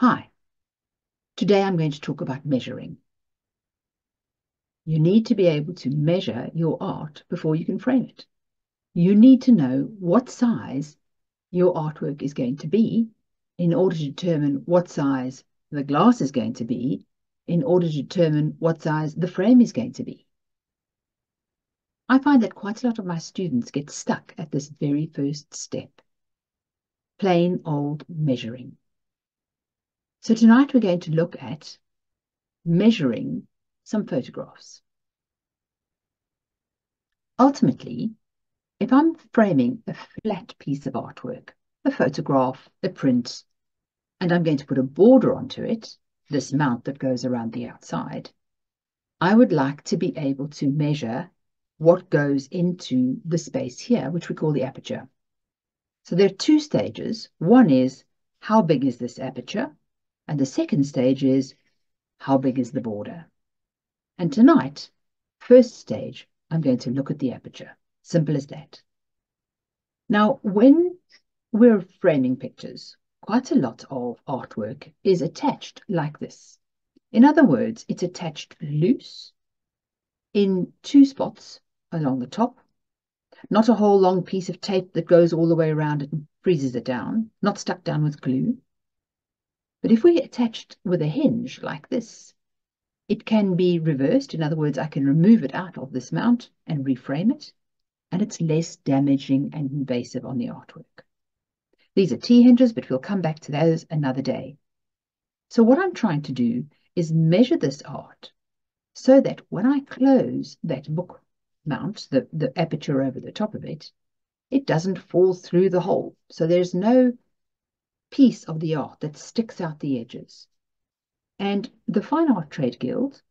Hi, today I'm going to talk about measuring. You need to be able to measure your art before you can frame it. You need to know what size your artwork is going to be in order to determine what size the glass is going to be in order to determine what size the frame is going to be. I find that quite a lot of my students get stuck at this very first step, plain old measuring. So tonight we're going to look at measuring some photographs. Ultimately, if I'm framing a flat piece of artwork, a photograph, a print, and I'm going to put a border onto it, this mount that goes around the outside, I would like to be able to measure what goes into the space here, which we call the aperture. So there are two stages. One is, how big is this aperture? And the second stage is, how big is the border? And tonight, first stage, I'm going to look at the aperture. Simple as that. Now, when we're framing pictures, quite a lot of artwork is attached like this. In other words, it's attached loose in two spots along the top, not a whole long piece of tape that goes all the way around it and freezes it down, not stuck down with glue. But if we attached with a hinge like this, it can be reversed. In other words, I can remove it out of this mount and reframe it, and it's less damaging and invasive on the artwork. These are T-hinges, but we'll come back to those another day. So what I'm trying to do is measure this art so that when I close that book mount, the, the aperture over the top of it, it doesn't fall through the hole. So there's no piece of the art that sticks out the edges. And the Fine Art Trade Guild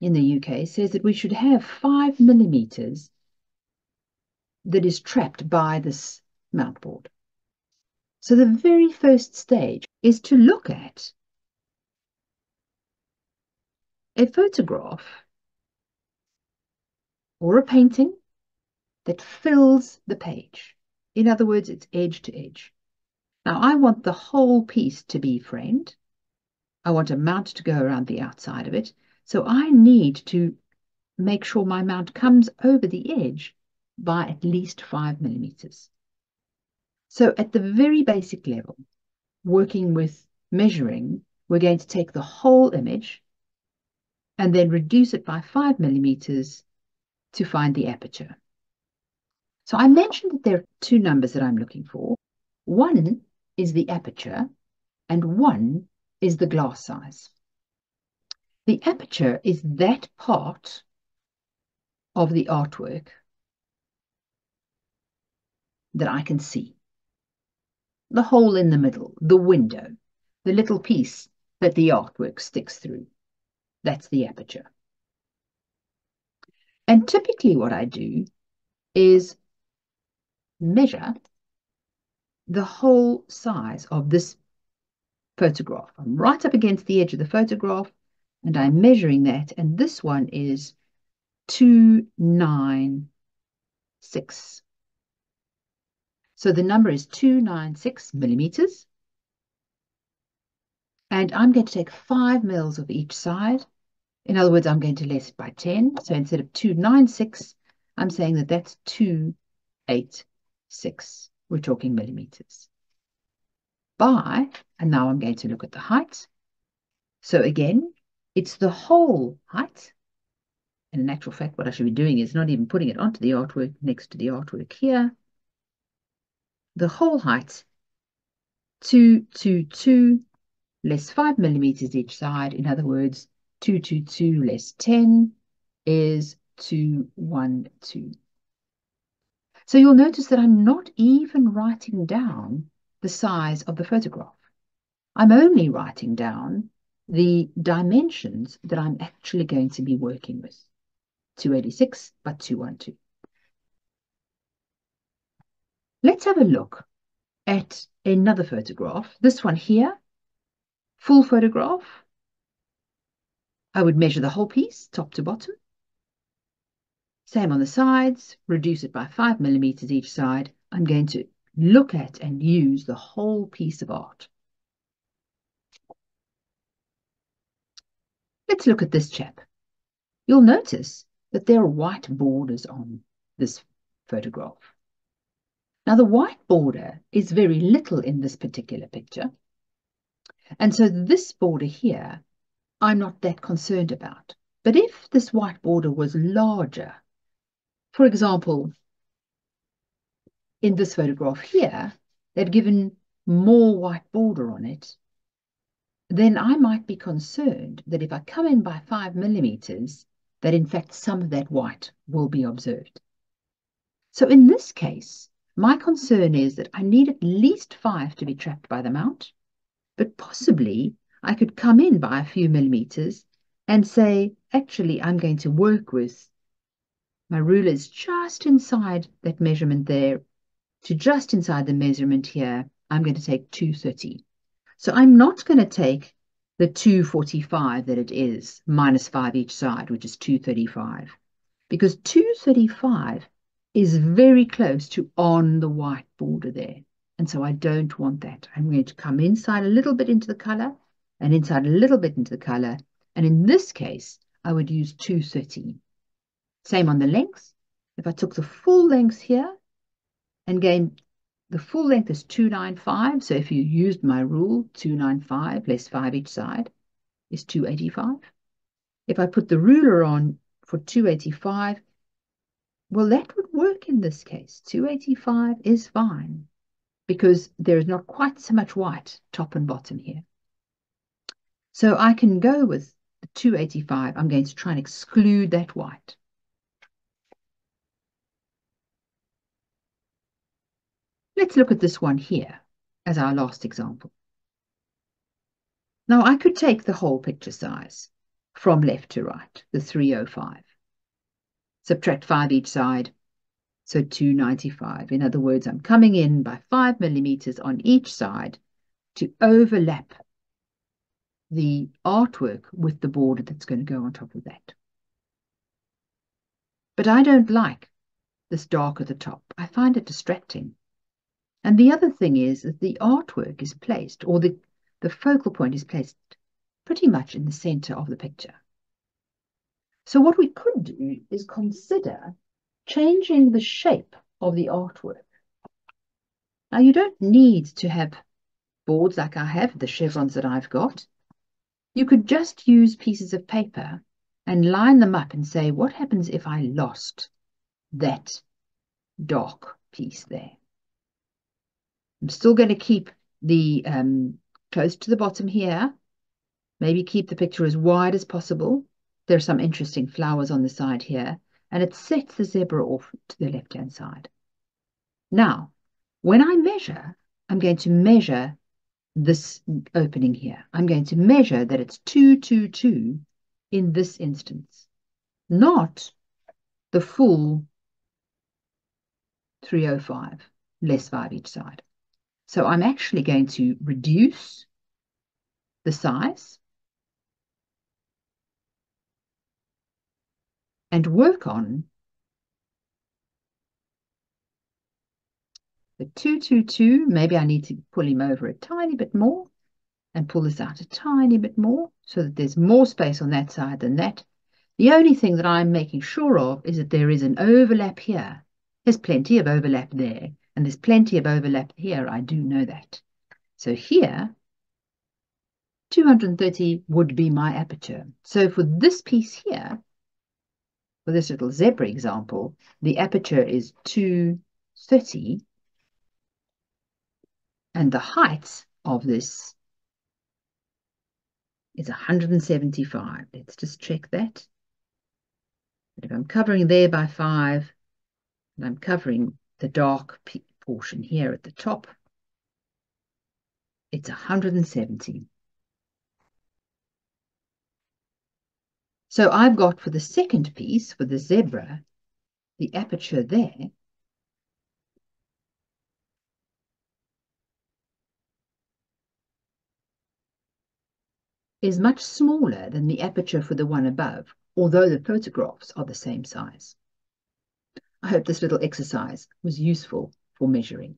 in the UK says that we should have five millimeters that is trapped by this mount board. So the very first stage is to look at a photograph or a painting that fills the page. In other words, it's edge to edge. Now I want the whole piece to be framed. I want a mount to go around the outside of it. So I need to make sure my mount comes over the edge by at least five millimeters. So at the very basic level, working with measuring, we're going to take the whole image and then reduce it by five millimeters to find the aperture. So I mentioned that there are two numbers that I'm looking for. One is the aperture and one is the glass size. The aperture is that part of the artwork that I can see. The hole in the middle, the window, the little piece that the artwork sticks through. That's the aperture. And typically what I do is measure the whole size of this photograph. I'm right up against the edge of the photograph and I'm measuring that. And this one is 296. So the number is 296 millimeters. And I'm going to take five mils of each side. In other words, I'm going to less it by 10. So instead of 296, I'm saying that that's 286. We're talking millimeters. By, and now I'm going to look at the height. So again, it's the whole height. And in actual fact, what I should be doing is not even putting it onto the artwork next to the artwork here. The whole height, 222 less 5 millimeters each side. In other words, 222 less 10 is 212. So you'll notice that I'm not even writing down the size of the photograph. I'm only writing down the dimensions that I'm actually going to be working with. 286 by 212. Let's have a look at another photograph. This one here, full photograph. I would measure the whole piece, top to bottom. Same on the sides, reduce it by five millimeters each side. I'm going to look at and use the whole piece of art. Let's look at this chap. You'll notice that there are white borders on this photograph. Now, the white border is very little in this particular picture. And so this border here, I'm not that concerned about. But if this white border was larger, for example, in this photograph here, they've given more white border on it, then I might be concerned that if I come in by five millimeters, that in fact some of that white will be observed. So in this case, my concern is that I need at least five to be trapped by the mount, but possibly I could come in by a few millimeters and say, actually, I'm going to work with my rulers just inside that measurement there to just inside the measurement here. I'm going to take 230. So I'm not going to take the 245 that it is, minus 5 each side, which is 235. Because 235 is very close to on the white border there. And so I don't want that. I'm going to come inside a little bit into the color and inside a little bit into the color and in this case, I would use 230. Same on the length. If I took the full length here and gained the full length is 295. So if you used my rule, 295 less 5 each side is 285. If I put the ruler on for 285, well, that would work in this case. 285 is fine because there is not quite so much white top and bottom here. So I can go with the 285, I'm going to try and exclude that white. Let's look at this one here as our last example. Now I could take the whole picture size from left to right, the 305. Subtract 5 each side, so 295. In other words, I'm coming in by 5 millimeters on each side to overlap the artwork with the border that's going to go on top of that. But I don't like this dark at the top. I find it distracting. And the other thing is that the artwork is placed, or the, the focal point is placed pretty much in the center of the picture. So what we could do is consider changing the shape of the artwork. Now you don't need to have boards like I have, the chevrons that I've got. You could just use pieces of paper and line them up and say, what happens if I lost that dark piece there? I'm still going to keep the um, close to the bottom here. Maybe keep the picture as wide as possible. There are some interesting flowers on the side here. And it sets the zebra off to the left-hand side. Now, when I measure, I'm going to measure this opening here. I'm going to measure that it's 222 in this instance, not the full 305, less 5 each side. So I'm actually going to reduce the size and work on The 222, maybe I need to pull him over a tiny bit more and pull this out a tiny bit more so that there's more space on that side than that. The only thing that I'm making sure of is that there is an overlap here. There's plenty of overlap there, and there's plenty of overlap here. I do know that. So here, 230 would be my aperture. So for this piece here, for this little zebra example, the aperture is 230 and the height of this is 175. Let's just check that. But if I'm covering there by 5, and I'm covering the dark portion here at the top, it's 170. So I've got for the second piece, for the zebra, the aperture there is much smaller than the aperture for the one above, although the photographs are the same size. I hope this little exercise was useful for measuring.